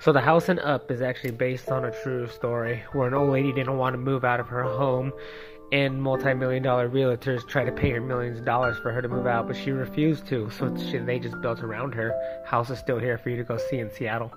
So the house and Up is actually based on a true story where an old lady didn't want to move out of her home and multi-million dollar realtors tried to pay her millions of dollars for her to move out, but she refused to. So she, they just built around her. House is still here for you to go see in Seattle.